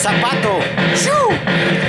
zapato. ¡Siu!